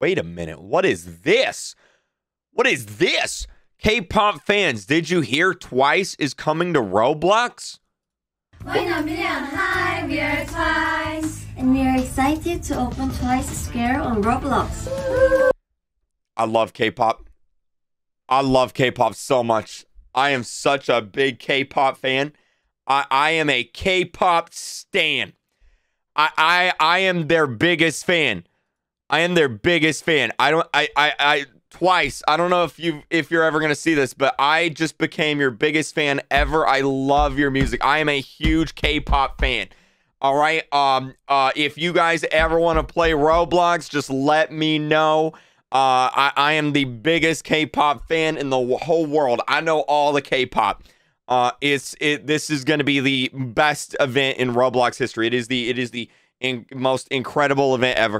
Wait a minute. What is this? What is this? K-pop fans, did you hear Twice is coming to Roblox? When a million high, we are twice. And we are excited to open Twice Square on Roblox. I love K-pop. I love K-pop so much. I am such a big K-pop fan. I, I am a K-pop stan. I, I I am their biggest fan. I am their biggest fan. I don't I I, I twice. I don't know if you if you're ever gonna see this, but I just became your biggest fan ever. I love your music. I am a huge K-pop fan. All right. Um. Uh. If you guys ever want to play Roblox, just let me know. Uh. I, I am the biggest K-pop fan in the whole world. I know all the K-pop. Uh. It's it. This is gonna be the best event in Roblox history. It is the. It is the in, most incredible event ever.